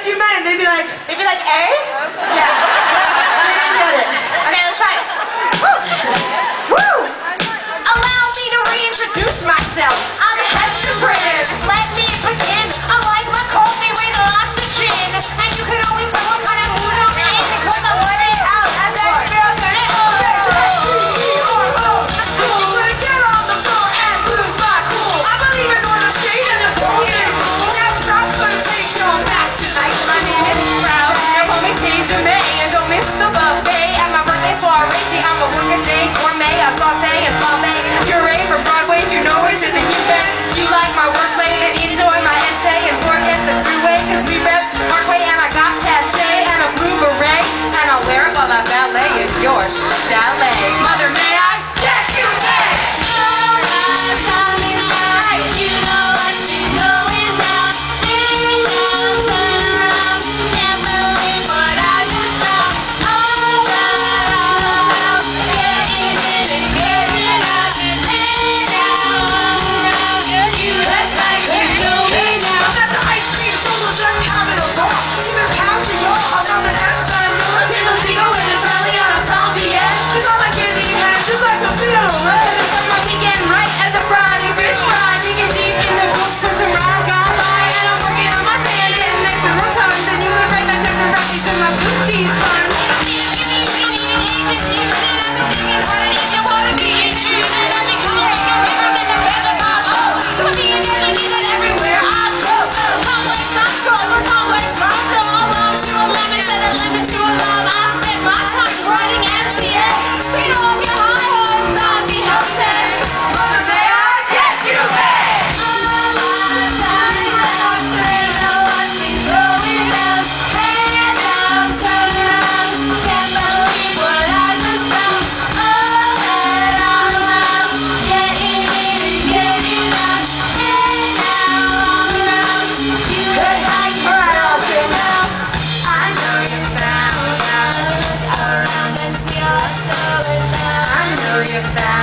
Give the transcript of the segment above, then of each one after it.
that's your man. They'd be like, they'd be like, eh? fricassee, gourmet, a saute and pompe. Puree from Broadway, you know it to the U-Bend. You like my work, and enjoy my essay and forget the freeway, cause we rep Parkway and I got cachet and a blue beret. And I'll wear it while I ballet in your chalet. Please,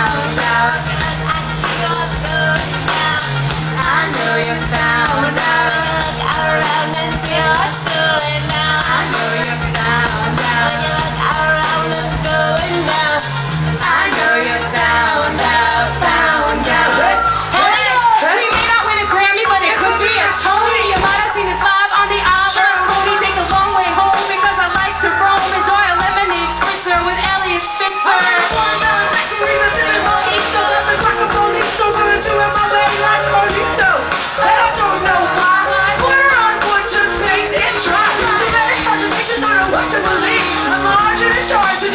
I. I know you're. charge